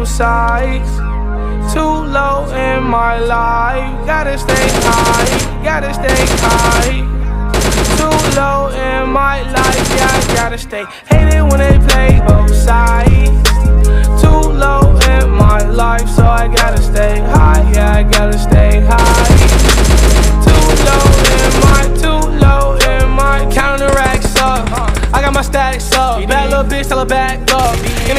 sides. Too low in my life. Gotta stay high, gotta stay high. Too low in my life, yeah, gotta stay. Hate it when they play both sides.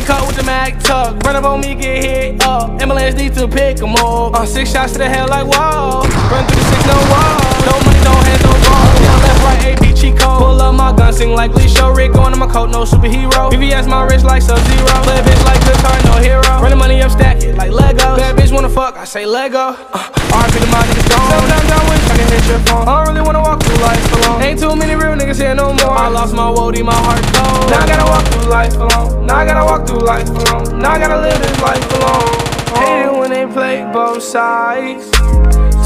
The car with the Mac tuck. Run up on me, get hit up. Ambulance need to pick 'em up. Uh, six shots to the head like whoa. Run through the six, no wall. No money, no hands, no ball. Yeah, left, right, AP, code. Pull up my gun, sing like Lee Show. Rick going in my coat, no superhero. VVS my wrist like Sub Zero. Play bitch like good car, no hero. Running money up, stack it like Lego. Bad bitch wanna fuck, I say Lego. Uh, RP to my niggas gone. Sometimes I wish I could hit your phone. I don't really wanna walk through life alone. Ain't too many real niggas here no more. I lost my woody, my heart cold. Now I gotta walk life alone. Now I gotta walk through life alone. Now I gotta live this life alone. Hate it when they play both sides.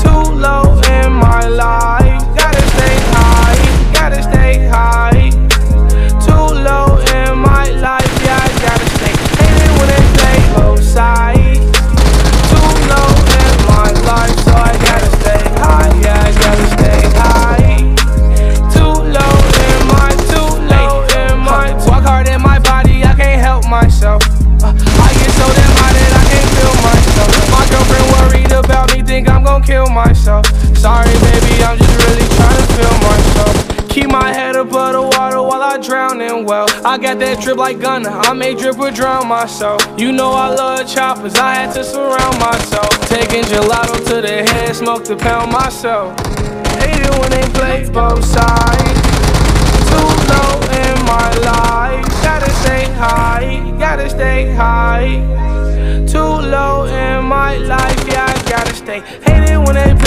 Too low in my life. Kill myself. Sorry, baby, I'm just really trying to feel myself. Keep my head above the water while I drown in well. I got that drip like Gunna, I may drip or drown myself. You know I love choppers, I had to surround myself. Taking gelato to the head, smoke to pound myself. Hate it when they play both sides. Too low in my life, gotta stay high, gotta stay high. Too low in my life, yeah, Stay. Hate it when they play